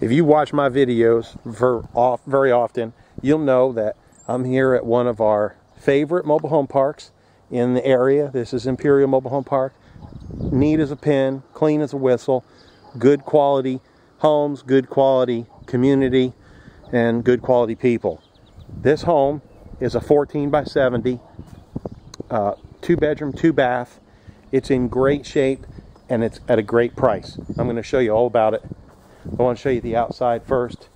If you watch my videos very often, you'll know that I'm here at one of our favorite mobile home parks in the area. This is Imperial Mobile Home Park. Neat as a pin, clean as a whistle, good quality homes, good quality community, and good quality people. This home is a 14 by 70, uh, two bedroom, two bath. It's in great shape and it's at a great price. I'm going to show you all about it. I want to show you the outside first.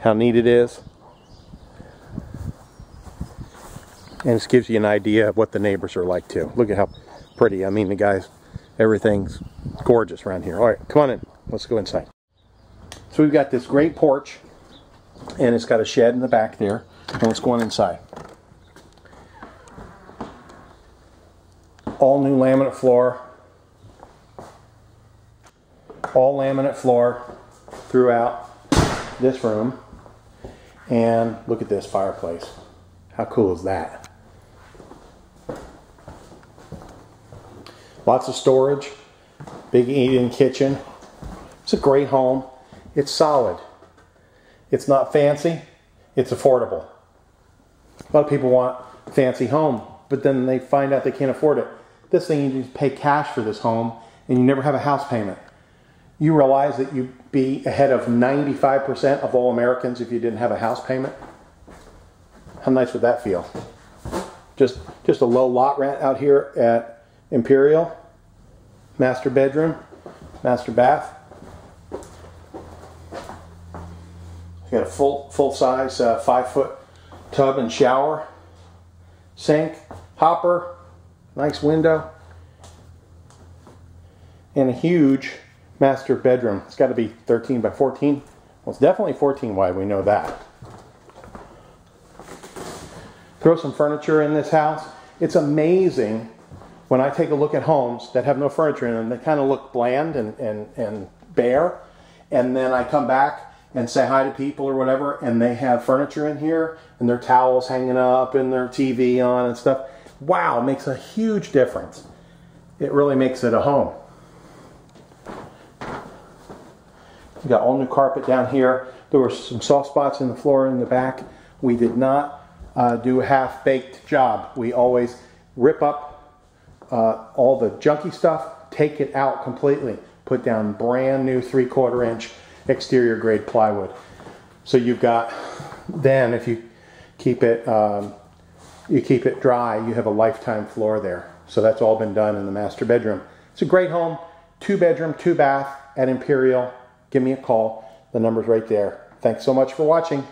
How neat it is. And this gives you an idea of what the neighbors are like too. Look at how pretty. I mean, the guys, everything's gorgeous around here. All right, come on in. Let's go inside. So we've got this great porch and it's got a shed in the back there. And let's go on inside. All new laminate floor. All laminate floor throughout this room. And look at this fireplace. How cool is that? Lots of storage. Big eating kitchen. It's a great home. It's solid. It's not fancy. It's affordable. A lot of people want fancy home, but then they find out they can't afford it. This thing, you just pay cash for this home and you never have a house payment. You realize that you'd be ahead of 95% of all Americans if you didn't have a house payment? How nice would that feel? Just, just a low lot rent out here at Imperial. Master bedroom, master bath. You got a full full size uh, five foot tub and shower, sink, hopper, nice window, and a huge master bedroom. It's got to be 13 by 14. Well, it's definitely 14 wide. We know that. Throw some furniture in this house. It's amazing when I take a look at homes that have no furniture in them. They kind of look bland and, and, and bare. And then I come back and say hi to people or whatever, and they have furniture in here and their towels hanging up and their TV on and stuff. Wow, makes a huge difference. It really makes it a home. We got all new carpet down here. There were some soft spots in the floor in the back. We did not uh, do a half-baked job. We always rip up uh, all the junky stuff, take it out completely, put down brand new three-quarter inch exterior grade plywood. So you've got, then if you keep it, um, you keep it dry, you have a lifetime floor there. So that's all been done in the master bedroom. It's a great home, two bedroom, two bath at Imperial. Give me a call. The number's right there. Thanks so much for watching.